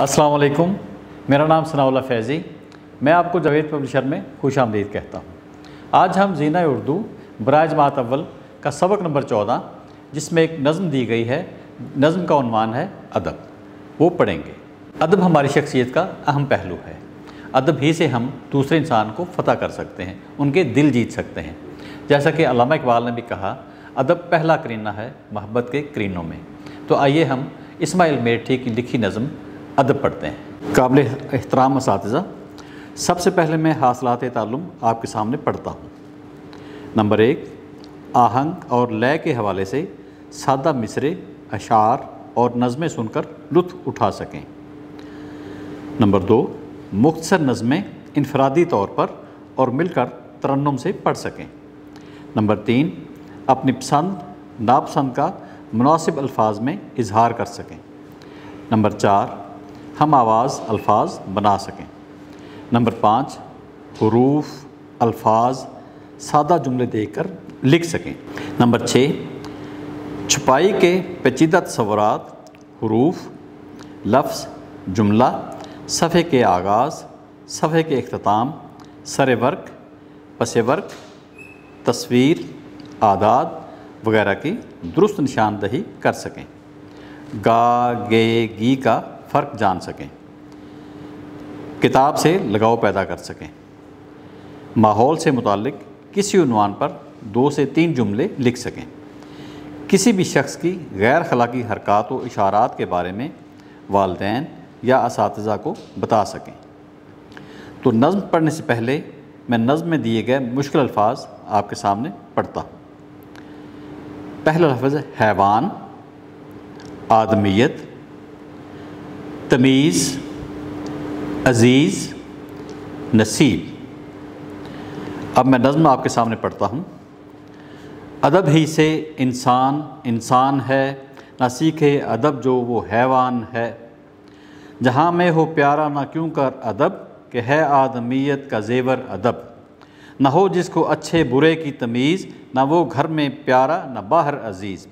अस्सलाम वालेकुम। मेरा नाम सनाउल्ला फैज़ी। मैं आपको जावेद पब्लिशर में खुश आमदीद कहता हूँ। आज हम जीना उर्दू बराज मात अव्वल का सबक नंबर चौदह, जिसमें एक नज़म दी गई है, नज़म का उनवान है अदब। वो पढ़ेंगे। अदब हमारी शख्सियत का अहम पहलू है। अदब ही से हम दूसरे इंसान को फ़तह कर सकते हैं, उनके दिल जीत सकते हैं। जैसा कि अलामा इकबाल ने भी कहा, अदब पहला करीना है मोहब्बत के करीनों में। तो आइए हम इस्माइल मेठी की लिखी नज़म अदब पढ़ते हैं। काबिल एहतराम इस सबसे पहले मैं हासिलात तालुम आपके सामने पढ़ता हूँ। नंबर एक, आहंग और लय के हवाले से सादा मिसरे, अशार और नज़में सुनकर लुत्फ़ उठा सकें। नंबर दो मुख्तर नज़में इनफरादी तौर पर और मिलकर तरन्नम से पढ़ सकें। नंबर तीन, अपनी पसंद, नापसंद का मुनासिब अल्फाज में इजहार कर सकें। नंबर चार हम आवाज़, अल्फाज बना सकें। नंबर पाँच, हरूफ, अल्फाज सादा जुमले देकर लिख सकें। नंबर छः, छुपाई के पेचीदा तस्वरात, हरूफ, लफ्ज़, जुमला, सफ़े के आगाज़, सफ़े के अख्ताम सर वर्क, पस वर्क, तस्वीर, आदाद वगैरह की दुरुस्त निशानदही कर सकें। गा, गे, गी का फ़र्क जान सकें। किताब से लगाव पैदा कर सकें। माहौल से मुतल किसी उनवान पर दो से तीन जुमले लिख सकें। किसी भी शख्स की गैर खलाकी हरकत व इशारात के बारे में वालदेन या इस को बता सकें। तो नज़म पढ़ने से पहले मैं नज़म में दिए गए मुश्किल अल्फाज आपके सामने पढ़ता। पहला लफ्ज़ हैवान, आदमियत तमीज़ अज़ीज़ नसीब अब मैं नज़म आपके सामने पढ़ता हूँ। अदब ही से इंसान इंसान है ना सीखे अदब जो वो हैवान है। जहाँ में हो प्यारा, ना क्यों कर अदब? कि है आदमियत का जेवर अदब। ना हो जिसको अच्छे बुरे की तमीज़, ना वो घर में प्यारा, ना बाहर अज़ीज़।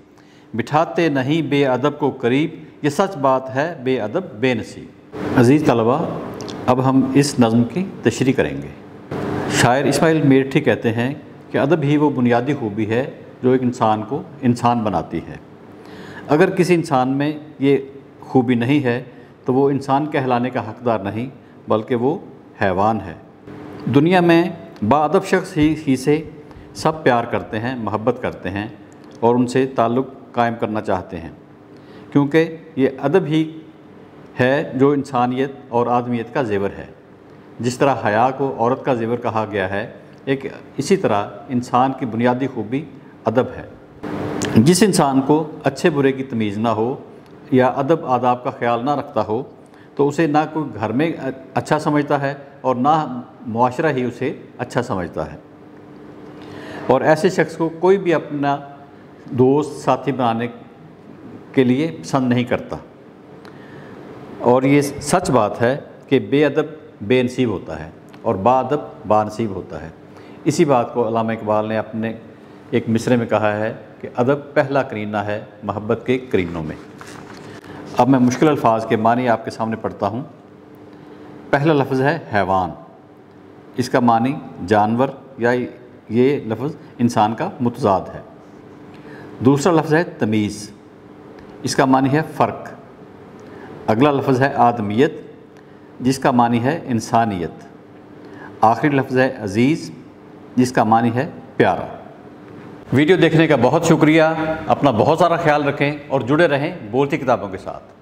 बिठाते नहीं बेअदब को करीब, ये सच बात है, बेअदब, बेनसीब। अज़ीज़ तलबा, अब हम इस नज़म की तशरी करेंगे। शायर इसमाइल मेरठी कहते हैं कि अदब ही वो बुनियादी खूबी है जो एक इंसान को इंसान बनाती है। अगर किसी इंसान में ये खूबी नहीं है तो वो इंसान कहलाने का हकदार नहीं, बल्कि वो हैवान है। दुनिया में बादब शख्स ही ही से सब प्यार करते हैं, मोहब्बत करते हैं और उनसे ताल्लुक़ कायम करना चाहते हैं। क्योंकि ये अदब ही है जो इंसानियत और आदमियत का जेवर है। जिस तरह हया को औरत का जेवर कहा गया है, एक इसी तरह इंसान की बुनियादी खूबी अदब है। जिस इंसान को अच्छे बुरे की तमीज़ ना हो या अदब आदाब का ख्याल ना रखता हो तो उसे ना कोई घर में अच्छा समझता है और ना मुआशरा ही उसे अच्छा समझता है। और ऐसे शख्स को कोई भी अपना दोस्त साथी बनाने के लिए पसंद नहीं करता। और ये सच बात है कि बेअदब, बेनसीब होता है और बादब बानसीब होता है। इसी बात को अलामा इकबाल ने अपने एक मिसरे में कहा है कि अदब पहला करीना है मोहब्बत के करीनों में। अब मैं मुश्किल अल्फाज के मानी आपके सामने पढ़ता हूँ। पहला लफ्ज़ है हैवान। इसका मानी जानवर या ये लफ्ज़ इंसान का मुतजाद है। दूसरा लफ्ज़ है तमीज़। इसका मानी है फ़र्क। अगला लफ्ज़ है आदमियत, जिसका मानी है इंसानियत। आखिरी लफ्ज़ है अज़ीज़, जिसका मानी है प्यारा। वीडियो देखने का बहुत शुक्रिया। अपना बहुत सारा ख्याल रखें और जुड़े रहें बोलती किताबों के साथ।